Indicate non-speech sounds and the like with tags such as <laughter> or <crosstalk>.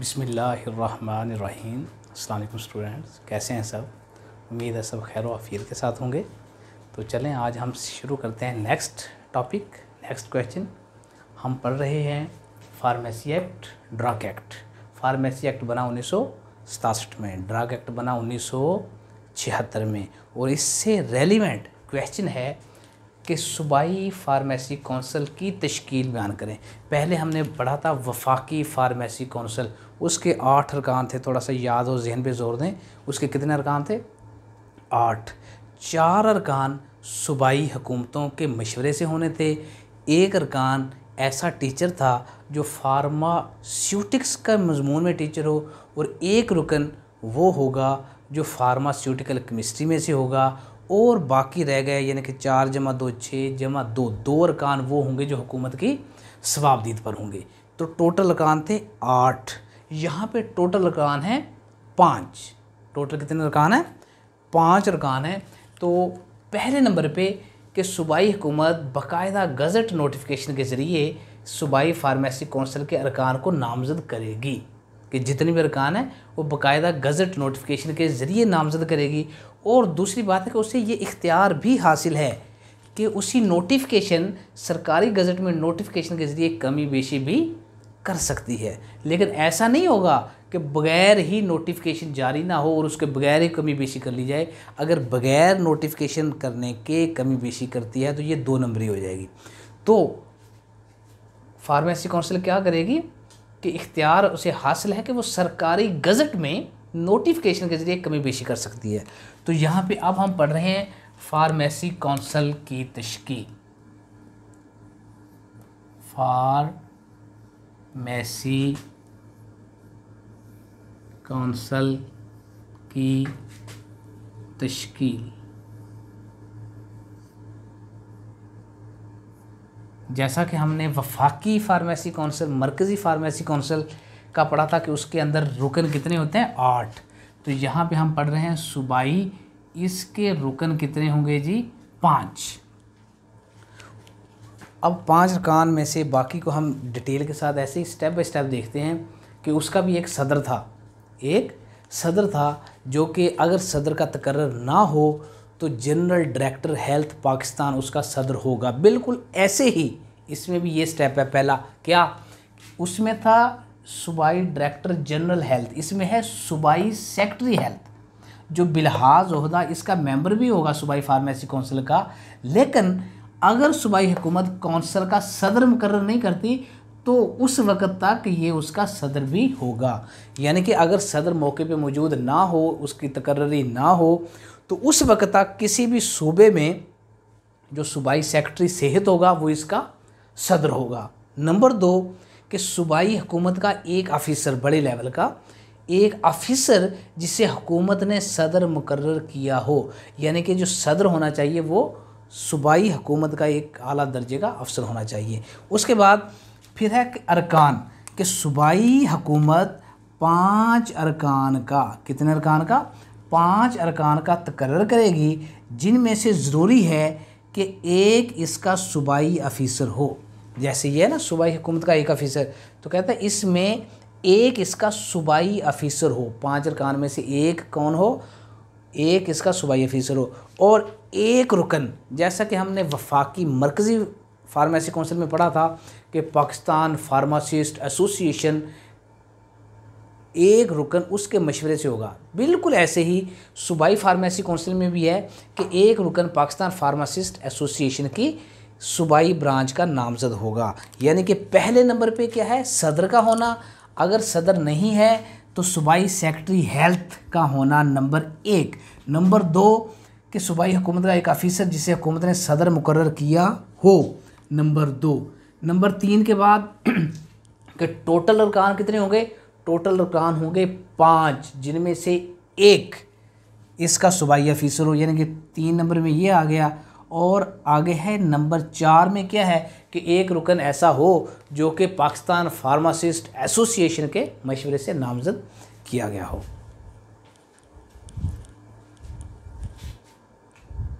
बिसमीम स्टूडेंट्स, कैसे हैं सब? उम्मीद है सब खैर वफीर के साथ होंगे। तो चलें, आज हम शुरू करते हैं नेक्स्ट टॉपिक नेक्स्ट क्वेश्चन हम पढ़ रहे हैं pharmacy act drug act pharmacy act बना उन्नीस में ड्रग एक्ट बना उन्नीस सौ छिहत्तर में। और इससे रेलिवेंट क्वेश्चन है कि सूबाई फार्मेसी कौंसल की तश्कील बयान करें। पहले हमने पढ़ा था वफाकी फार्मेसी कौंसल। उसके आठ अरकान थे, थोड़ा सा याद और जहन पे ज़ोर दें। उसके कितने अरकान थे? आठ। चार अरकान सूबाई हुकूमतों के मशवरे से होने थे। एक अरकान ऐसा टीचर था जो फार्मास्यूटिक्स का मजमून में टीचर हो, और एक रुकन वो होगा जो फार्मास्यूटिकल केमिस्ट्री में से होगा और बाकी रह गए, यानी कि चार जमा दो छः जमा दो दो अरकान वो होंगे जो हुकूमत की सवाबदीद पर होंगे। तो टोटल अरकान थे आठ। यहाँ पे टोटल अरकान है पाँच। टोटल कितने अरकान हैं? पाँच अरकान हैं। तो पहले नंबर पे कि सूबाई हुकूमत बाकायदा गज़ट नोटिफिकेशन के ज़रिए सूबाई फार्मेसी कौंसिल के अरकान को नामजद करेगी। कि जितनी भी अरकान है, वो बाकायदा गज़ट नोटिफिकेशन के ज़रिए नामजद करेगी। और दूसरी बात है कि उसे ये इख्तियार भी हासिल है कि उसी नोटिफिकेशन सरकारी गज़ट में नोटिफिकेशन के ज़रिए कमी बेशी भी कर सकती है। लेकिन ऐसा नहीं होगा कि बग़ैर ही नोटिफिकेशन जारी ना हो और उसके बगैर ही कमी बेशी कर ली जाए। अगर बग़ैर नोटिफिकेशन करने के कमी बेशी करती है तो ये दो नंबरी हो जाएगी। तो फार्मेसी काउंसिल क्या करेगी? कि इख्तियार उसे हासिल है कि वो सरकारी गज़ट में नोटिफिकेशन के ज़रिए कमी बेशी कर सकती है। तो यहाँ पे अब हम पढ़ रहे हैं फार्मेसी काउंसिल की तश्की फार्मेसी काउंसिल की तश्कील। जैसा कि हमने वफाकी फार्मेसी काउंसिल मरकज़ी फार्मेसी कौंसिल का पढ़ा था कि उसके अंदर रुकन कितने होते हैं? आठ। तो यहाँ पे हम पढ़ रहे हैं, सूबाई, इसके रुकन कितने होंगे जी? पाँच। अब पाँच अरकान में से बाकी को हम डिटेल के साथ ऐसे ही स्टेप बाय स्टेप देखते हैं कि उसका भी एक सदर था। एक सदर था जो कि अगर सदर का तकर्र ना हो तो जनरल डायरेक्टर हेल्थ पाकिस्तान, उसका सदर होगा। बिल्कुल ऐसे ही इसमें भी ये स्टेप है पहला। क्या? उसमें था सूबाई डायरेक्टर जनरल हेल्थ इसमें है सूबाई सेक्रेटरी हेल्थ जो बिलहाज अहदा इसका मेंबर भी होगा सूबाई फार्मेसी काउंसिल का। लेकिन अगर सूबाई हुकूमत काउंसिल का सदर मुकर नहीं करती तो उस वक़्त तक ये उसका सदर भी होगा। यानी कि अगर सदर मौके पे मौजूद ना हो, उसकी तकर्री ना हो तो उस वक्त तक किसी भी सूबे में जो सूबाई सेक्रेटरी सेहत होगा, वो इसका सदर होगा। नंबर दो, कि सूबाई हुकूमत का एक ऑफिसर, बड़े लेवल का, एक ऑफिसर जिसे हुकूमत ने सदर मुकर किया हो, यानी कि जो सदर होना चाहिए, वो सूबाई हुकूमत का एक आला दर्जे का अफसर होना चाहिए। उसके बाद फिर है अरकान, कि सूबाई हुकूमत पाँच अरकान का, कितने अरकान का? पाँच अरकान का तकर्र करेगी, जिनमें से ज़रूरी है कि एक इसका सूबाई अफीसर हो। जैसे ये है ना, सूबाई हुकूमत का एक अफीसर। तो कहता है, इसमें एक इसका सूबाई अफीसर हो। पाँच अरकान में से एक कौन हो? एक इसका सूबाई अफीसर हो। और एक रुकन, जैसा कि हमने वफाकी मरकज़ी फार्मेसी काउंसिल में पढ़ा था कि पाकिस्तान फार्मासिस्ट एसोसिएशन एक रुकन उसके मशवरे से होगा। बिल्कुल ऐसे ही सूबाई फार्मेसी काउंसिल में भी है कि एक रुकन पाकिस्तान फार्मासिस्ट एसोसिएशन की सूबाई ब्रांच का नामजद होगा। यानी कि पहले नंबर पे क्या है? सदर का होना। अगर सदर नहीं है तो सूबाई सेक्रेटरी हेल्थ का होना नंबर एक। नंबर दो, कि सूबाई हुकूमत का एक ऑफिसर जिसे हुकूमत ने सदर मुकर किया हो। नंबर दो। नंबर तीन के बाद <clears throat> कि टोटल अरकान कितने होंगे? टोटल रुकान होंगे पाँच, जिनमें से एक इसका सुबाइया फ़ीसर हो, यानी कि तीन नंबर में ये आ गया। और आगे है नंबर चार में क्या है कि एक रुकन ऐसा हो जो कि पाकिस्तान फार्मासिस्ट एसोसिएशन के मशवरे से नामजद किया गया हो।